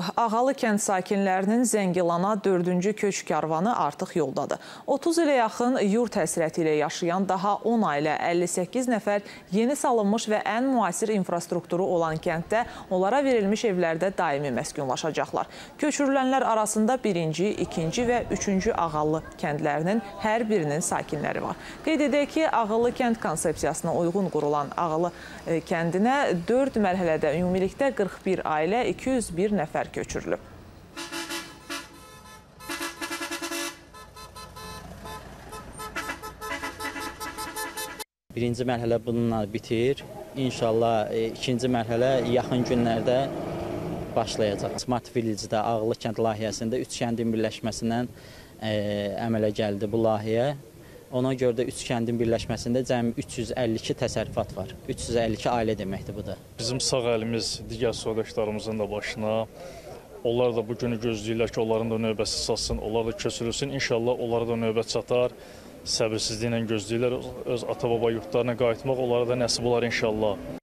Ağalı kənd sakinlərinin Zəngilana 4-cü köç karvanı artıq yoldadır. 30 ilə yaxın yurt həsrəti ilə yaşayan daha 10 ailə, 58 nəfər yeni salınmış və ən müasir infrastrukturu olan kənddə onlara verilmiş evlərdə daimi məskunlaşacaqlar. Köçürülənlər arasında 1-ci, 2-ci və 3-cü Ağalı kəndlərinin hər birinin sakinləri var. Qeyd edək ki, Ağalı kənd konsepsiyasına uyğun qurulan Ağalı e, kəndinə 4 mərhələdə ümumilikdə 41 ailə, 201 nəfər nəfər köçürülüb. Birinci mərhələ bununla bitir. İnşallah e, ikinci mərhələ yaxın günlərdə başlayacaq. Smart Village-də Ağlı kənd layihəsində üç kəndin birləşməsindən e, əmələ gəldi bu layihə. Ona görə də üç kəndin birləşməsində cəmi 352 təsərrüfat var. 352 ailə deməkdir bu da. Bizim sağ əlimiz digər soydaşlarımızın da başına. Onlar da bu günü gözləyirlər ki, onların da növbəsi çatsın, onlar da köçürülsün. İnşallah onlara da növbət çatar. Səbirsizliklə gözləyirlər öz ata-baba yurtlarına qayıtmaq, onlara da nəsib olar inşallah.